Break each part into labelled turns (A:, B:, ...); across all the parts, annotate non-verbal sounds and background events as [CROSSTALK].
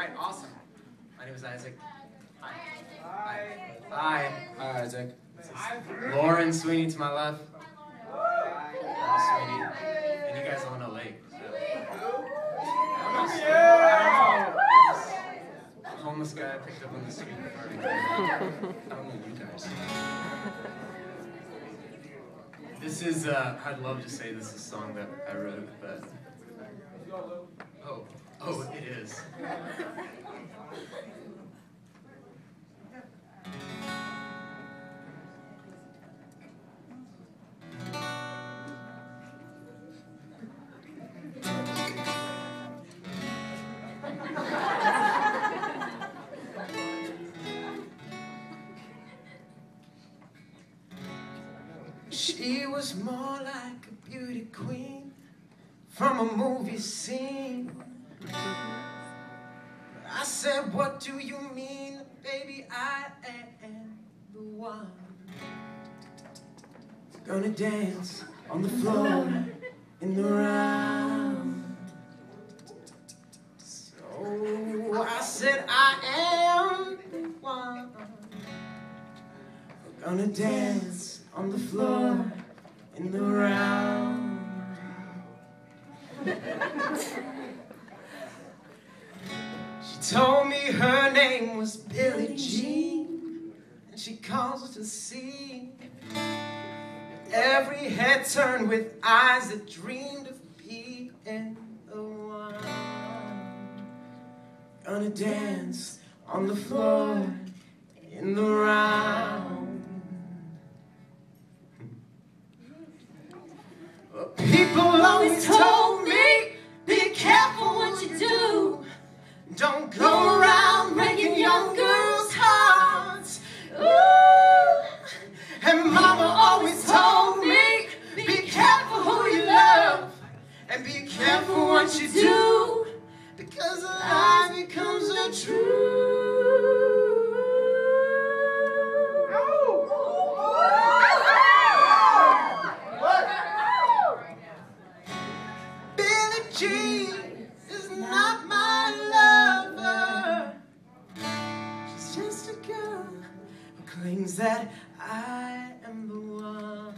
A: right, awesome. My name is Isaac. Hi. Hi. Hi. Hi, Isaac. Lauren Sweeney to my left. Hi, Lauren Sweeney. And you guys all know Lake. Yeah. Homeless guy I picked up on the street. I don't know you guys. This is, uh, I'd love to say this is a song that I wrote, but. Oh, oh, it is. She was more like a beauty queen from a movie scene. Mm-hmm. I said, What do you mean, baby? I am the one. Gonna dance on the floor in the round. So I said, I am the one. We're gonna dance on the floor in the round. [LAUGHS] told me her name was Billie Jean, and she calls to see every head turned with eyes that dreamed of being the one. Gonna dance on the floor in the round. People always told Is not my lover. She's just a girl who claims that I am the one.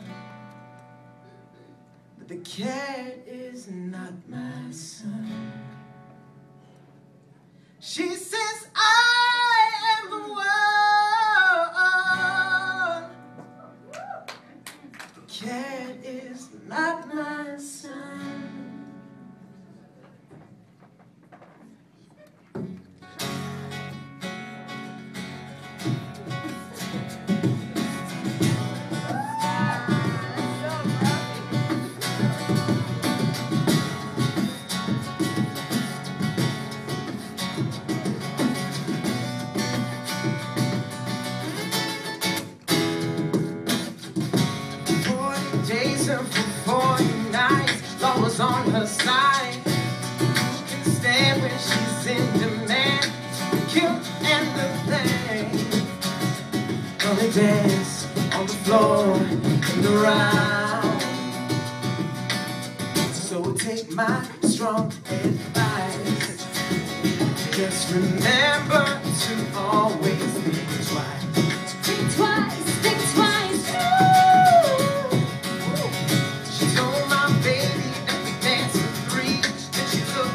A: But the cat is not my son. She was on her side. Can stand when she's in demand? The and the blame. Gonna dance on the floor and around. So take my strong advice. Just remember